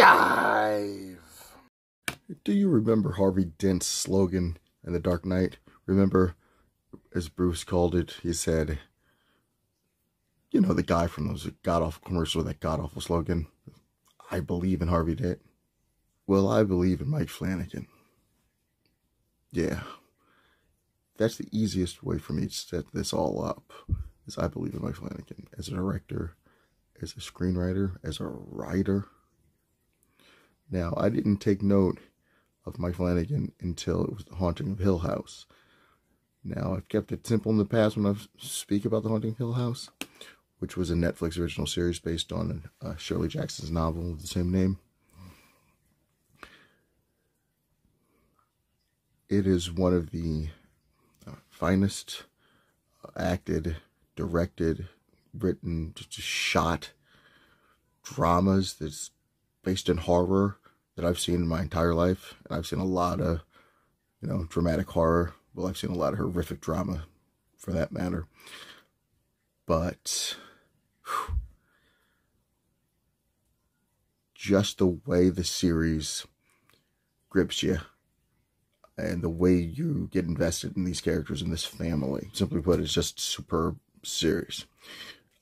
dive. Do you remember Harvey Dent's slogan in The Dark Knight? Remember, as Bruce called it, he said, you know, the guy from those god awful commercials, with that god awful slogan, I believe in Harvey Dent. Well, I believe in Mike Flanagan. Yeah. That's the easiest way for me to set this all up, is I believe in Mike Flanagan as a director, as a screenwriter, as a writer. Now, I didn't take note of Mike Flanagan until it was The Haunting of Hill House. Now, I've kept it simple in the past when I speak about The Haunting of Hill House, which was a Netflix original series based on uh, Shirley Jackson's novel of the same name. It is one of the uh, finest uh, acted, directed, written, just shot dramas that's based in horror that I've seen in my entire life. And I've seen a lot of, you know, dramatic horror. Well, I've seen a lot of horrific drama for that matter. But whew, just the way the series grips you and the way you get invested in these characters in this family. Simply put, it's just superb series.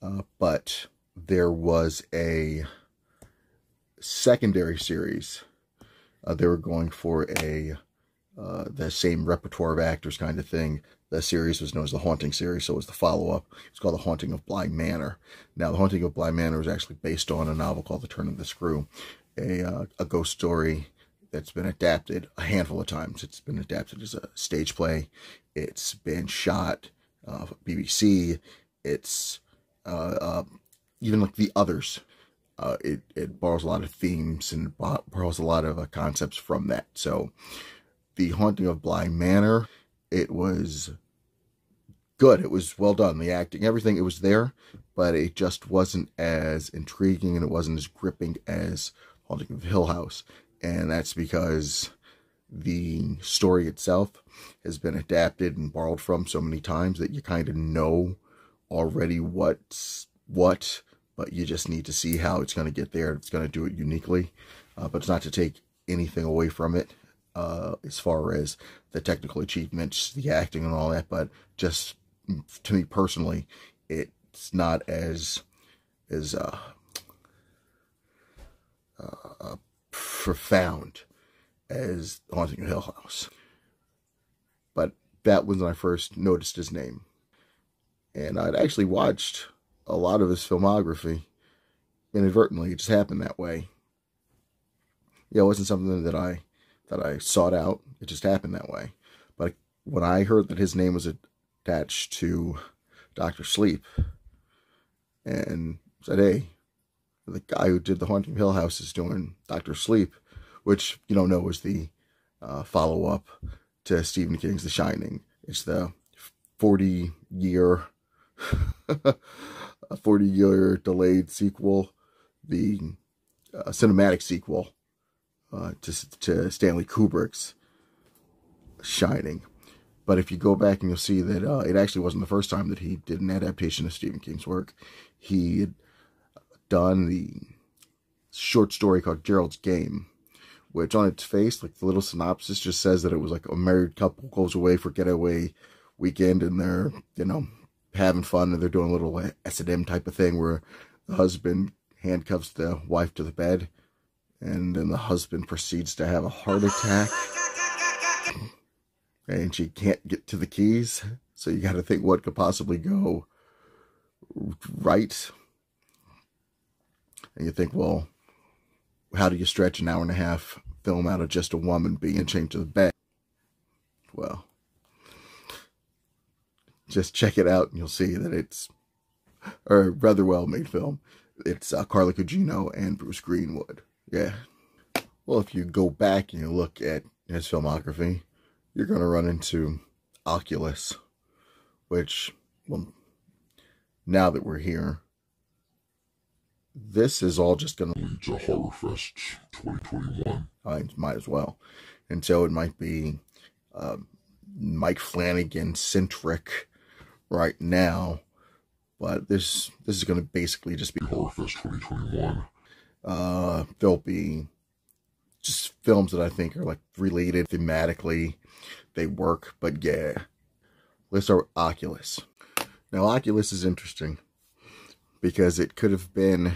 Uh, but there was a secondary series. Uh, they were going for a uh, the same repertoire of actors kind of thing. The series was known as the Haunting series, so it was the follow-up. It's called The Haunting of Bly Manor. Now, The Haunting of Bly Manor is actually based on a novel called The Turn of the Screw, a, uh, a ghost story that's been adapted a handful of times. It's been adapted as a stage play. It's been shot uh, BBC. It's uh, uh, even like the others. Uh, it, it borrows a lot of themes and borrows a lot of uh, concepts from that. So, The Haunting of Bly Manor, it was good. It was well done. The acting, everything, it was there, but it just wasn't as intriguing and it wasn't as gripping as Haunting of Hill House and that's because the story itself has been adapted and borrowed from so many times that you kind of know already what's what, but you just need to see how it's going to get there. It's going to do it uniquely, uh, but it's not to take anything away from it uh, as far as the technical achievements, the acting, and all that. But just to me personally, it's not as as uh, uh, profound as Haunting Hill House. But that was when I first noticed his name. And I'd actually watched a lot of his filmography inadvertently. It just happened that way. Yeah, it wasn't something that I that I sought out. It just happened that way. But when I heard that his name was attached to Doctor Sleep and said, hey, the guy who did the Haunting Hill House is doing Doctor Sleep, which you don't know is the uh, follow up to Stephen King's The Shining. It's the 40 year, 40 year delayed sequel, the uh, cinematic sequel uh, to, to Stanley Kubrick's Shining. But if you go back and you'll see that uh, it actually wasn't the first time that he did an adaptation of Stephen King's work. He had done the short story called Gerald's Game, which on its face, like the little synopsis just says that it was like a married couple goes away for getaway weekend and they're, you know, having fun and they're doing a little S&M type of thing where the husband handcuffs the wife to the bed and then the husband proceeds to have a heart attack and she can't get to the keys. So you got to think what could possibly go right and you think, well, how do you stretch an hour and a half film out of just a woman being chained to the bed? Well, just check it out and you'll see that it's a rather well made film. It's uh, Carla Gugino and Bruce Greenwood. Yeah. Well, if you go back and you look at his filmography, you're going to run into Oculus, which, well, now that we're here, this is all just going to lead to Horrorfest 2021. I might as well. And so it might be uh, Mike Flanagan centric right now, but this this is going to basically just be Horrorfest 2021. Uh, there'll be just films that I think are like related thematically. They work, but yeah. Let's start with Oculus. Now, Oculus is interesting because it could have been,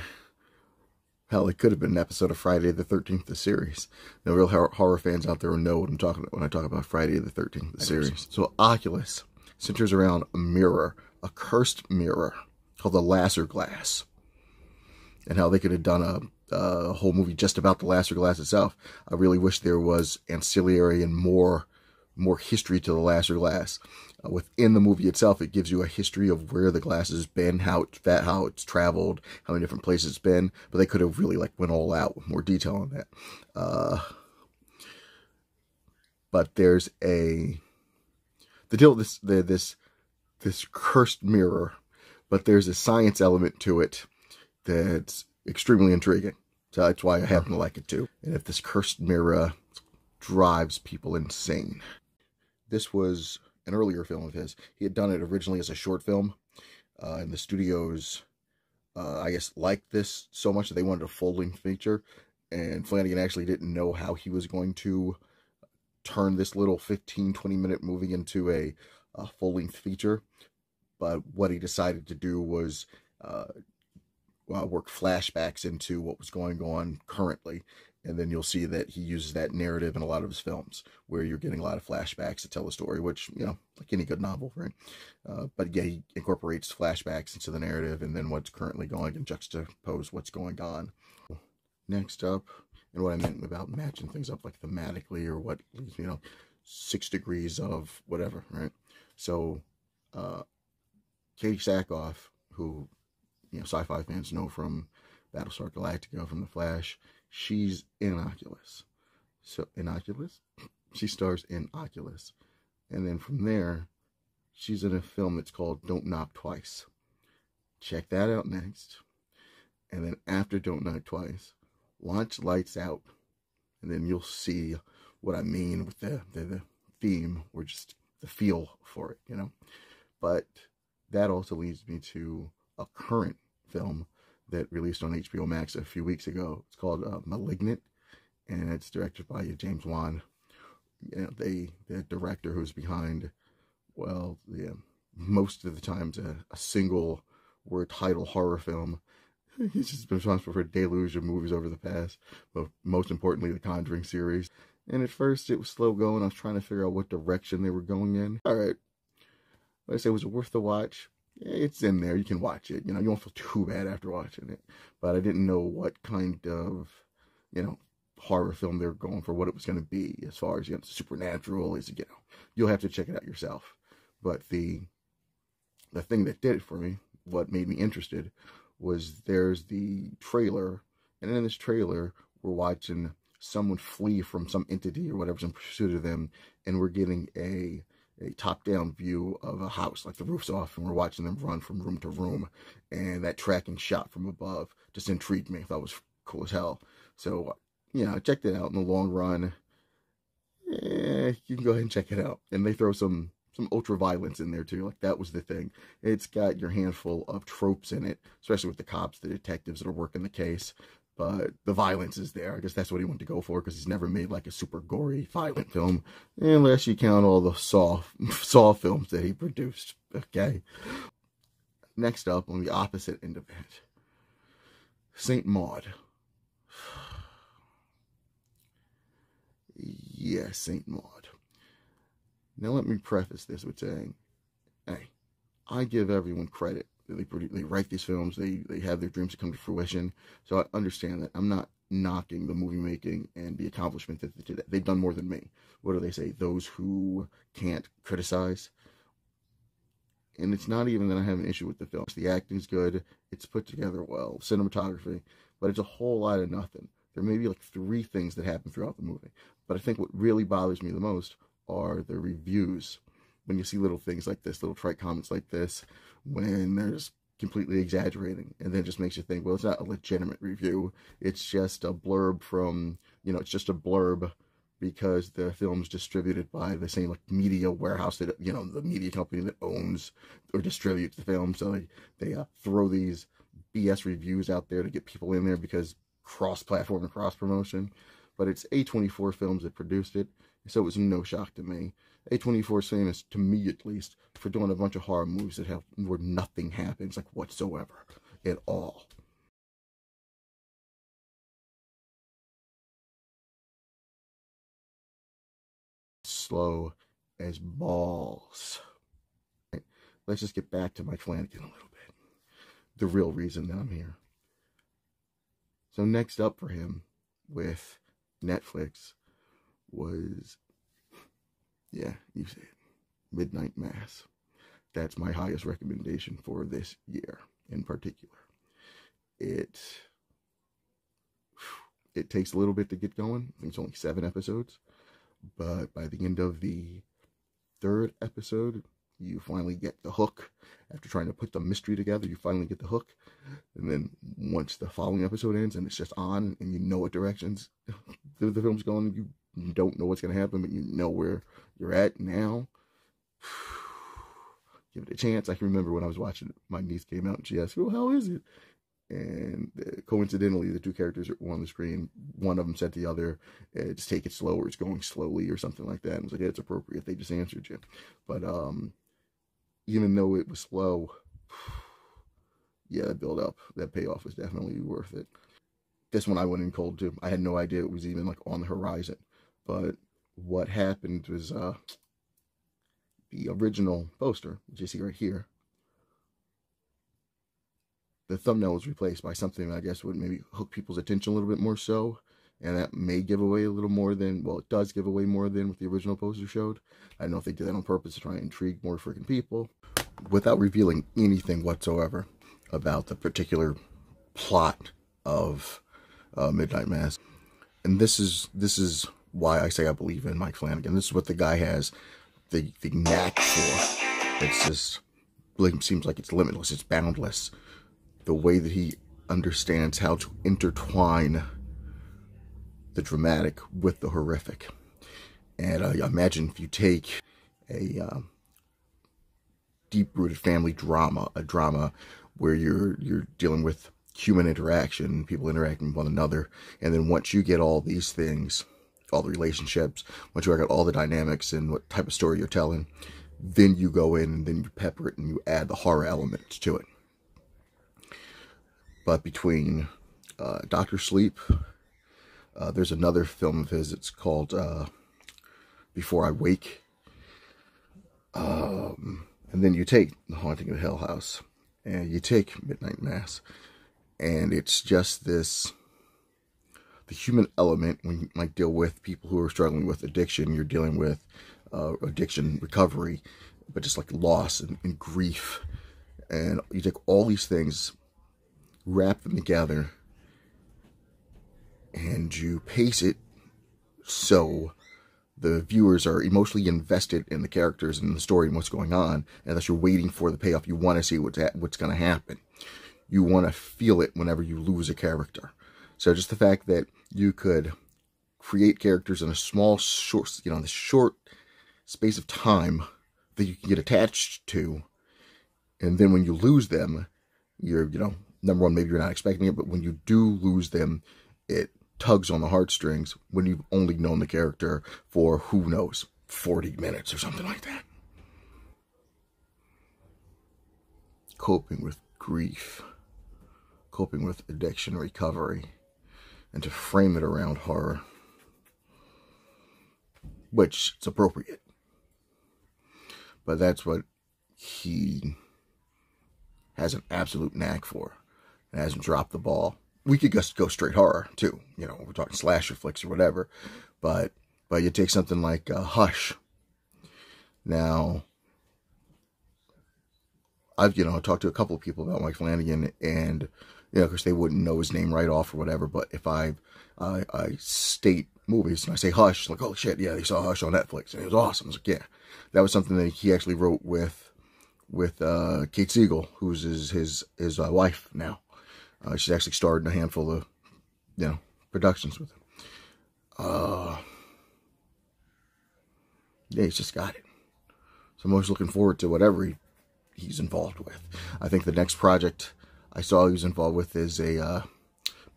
hell, it could have been an episode of Friday the 13th, the series. Now, real horror fans out there will know what I'm talking about when I talk about Friday the 13th, the series. So, Oculus centers around a mirror, a cursed mirror called the Lasser Glass. And how they could have done a, a whole movie just about the Lasser Glass itself. I really wish there was ancillary and more more history to the Lasser Glass. Uh, within the movie itself, it gives you a history of where the glass has been, how it's how it's traveled, how many different places it's been. But they could have really like went all out with more detail on that. Uh, but there's a the deal this the, this this cursed mirror, but there's a science element to it that's extremely intriguing. So that's why I happen to like it too. And if this cursed mirror drives people insane. This was an earlier film of his. He had done it originally as a short film, uh, and the studios, uh, I guess, liked this so much that they wanted a full-length feature, and Flanagan actually didn't know how he was going to turn this little 15, 20-minute movie into a, a full-length feature, but what he decided to do was uh, work flashbacks into what was going on currently. And then you'll see that he uses that narrative in a lot of his films where you're getting a lot of flashbacks to tell a story which you know like any good novel right? Uh, but yeah he incorporates flashbacks into the narrative and then what's currently going and juxtapose what's going on. Next up and what i meant about matching things up like thematically or what you know six degrees of whatever right so uh katee sackhoff who you know sci-fi fans know from battlestar galactica from the flash she's in Oculus. So in Oculus, she stars in Oculus. And then from there, she's in a film that's called Don't Knock Twice. Check that out next. And then after Don't Knock Twice, watch Lights Out. And then you'll see what I mean with the, the, the theme or just the feel for it, you know. But that also leads me to a current film that released on HBO Max a few weeks ago. It's called uh, *Malignant*, and it's directed by James Wan. You know, they the director who's behind, well, yeah, most of the times a, a single word title horror film. He's just been responsible for a deluge of movies over the past, but most importantly, the Conjuring series. And at first, it was slow going. I was trying to figure out what direction they were going in. All right, like I say, was it worth the watch? it's in there. You can watch it. You know, you won't feel too bad after watching it. But I didn't know what kind of, you know, horror film they were going for, what it was going to be as far as, you know, supernatural is, you know, you'll have to check it out yourself. But the, the thing that did it for me, what made me interested, was there's the trailer. And in this trailer, we're watching someone flee from some entity or whatever's in pursuit of them. And we're getting a a top-down view of a house, like the roof's off, and we're watching them run from room to room. And that tracking shot from above just intrigued me. I thought was cool as hell. So, know, check it out in the long run. Eh, you can go ahead and check it out. And they throw some some ultra violence in there too. Like that was the thing. It's got your handful of tropes in it, especially with the cops, the detectives that are working the case but the violence is there. I guess that's what he wanted to go for because he's never made like a super gory, violent film, unless you count all the Saw Saw films that he produced. Okay. Next up, on the opposite end of it, Saint Maud. yes, Saint Maud. Now let me preface this with saying, hey, I give everyone credit they they write these films. They they have their dreams to come to fruition. So I understand that. I'm not knocking the movie making and the accomplishment that they did. They've done more than me. What do they say? Those who can't criticize. And it's not even that I have an issue with the film. The acting's good. It's put together well. Cinematography. But it's a whole lot of nothing. There may be like three things that happen throughout the movie. But I think what really bothers me the most are the reviews. When you see little things like this, little trite comments like this, when there's completely exaggerating and then just makes you think well it's not a legitimate review. It's just a blurb from you know it's just a blurb because the film's distributed by the same like media warehouse that you know the media company that owns or distributes the film. So they they uh, throw these bs reviews out there to get people in there because cross-platform and cross-promotion, but it's A24 Films that produced it, so it was no shock to me. A24 is famous, to me at least, for doing a bunch of horror movies that have where nothing happens, like whatsoever, at all. Slow as balls. Let's just get back to Mike Flanagan a little bit. The real reason that I'm here. So next up for him with Netflix was, yeah, you it, Midnight Mass. That's my highest recommendation for this year in particular. It it takes a little bit to get going. I think it's only seven episodes, but by the end of the third episode, you finally get the hook. After trying to put the mystery together, you finally get the hook. And then once the following episode ends and it's just on and you know what directions the, the film's going, you, you don't know what's going to happen, but you know where you're at now. Give it a chance. I can remember when I was watching my niece came out and she asked, well, how is it? And uh, coincidentally, the two characters are on the screen. One of them said to the other, eh, just take it slower. It's going slowly or something like that. And I was like, yeah, it's appropriate. They just answered you. But um, even though it was slow, yeah, that build up, that payoff was definitely worth it. This one I went in cold too. I had no idea it was even like on the horizon. But what happened was uh the original poster, which you see right here, the thumbnail was replaced by something I guess would maybe hook people's attention a little bit more so. And that may give away a little more than, well, it does give away more than what the original poster showed. I don't know if they did that on purpose to try and intrigue more freaking people. Without revealing anything whatsoever about the particular plot of uh, Midnight Mass. And this is this is why I say I believe in Mike Flanagan. This is what the guy has the, the knack for. It's just, like, seems like it's limitless, it's boundless. The way that he understands how to intertwine the dramatic with the horrific. And uh, imagine if you take a uh, deep-rooted family drama, a drama where you're you're dealing with human interaction, people interacting with one another, and then once you get all these things, all the relationships, once you work out all the dynamics and what type of story you're telling, then you go in and then you pepper it and you add the horror elements to it. But between uh, Doctor Sleep, uh, there's another film of his. It's called uh, Before I Wake. Um, and then you take The Haunting of Hill House and you take Midnight Mass. And it's just this the human element when you might deal with people who are struggling with addiction. You're dealing with uh, addiction recovery, but just like loss and, and grief. And you take all these things, wrap them together, and you pace it so the viewers are emotionally invested in the characters and the story and what's going on, and that you're waiting for the payoff. You want to see what's what's going to happen. You want to feel it whenever you lose a character. So just the fact that you could create characters in a small, short, you know, the short space of time that you can get attached to, and then when you lose them, you're, you know, number one, maybe you're not expecting it, but when you do lose them, it tugs on the heartstrings when you've only known the character for who knows 40 minutes or something like that. Coping with grief, coping with addiction recovery, and to frame it around horror, which is appropriate. But that's what he has an absolute knack for and hasn't dropped the ball we could just go straight horror too. You know, we're talking slasher flicks or whatever. But but you take something like uh, Hush. Now, I've you know talked to a couple of people about Mike Flanagan, and you know, because they wouldn't know his name right off or whatever. But if I I, I state movies and I say Hush, like oh shit, yeah, they saw Hush on Netflix, and it was awesome. I was like, yeah, that was something that he actually wrote with with uh, Kate Siegel, who's his his his uh, wife now. Uh, she's actually starred in a handful of, you know, productions with him. Uh, yeah, he's just got it. So I'm always looking forward to whatever he, he's involved with. I think the next project I saw he was involved with is a uh,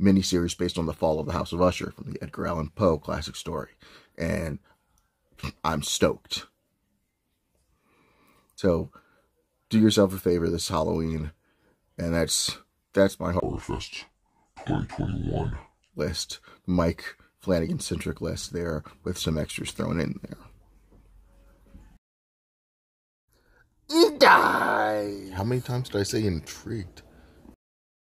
miniseries based on the fall of the House of Usher from the Edgar Allan Poe classic story. And I'm stoked. So do yourself a favor this Halloween. And that's that's my Horrorfest 2021 list. Mike Flanagan centric list there with some extras thrown in there. Die. How many times did I say intrigued?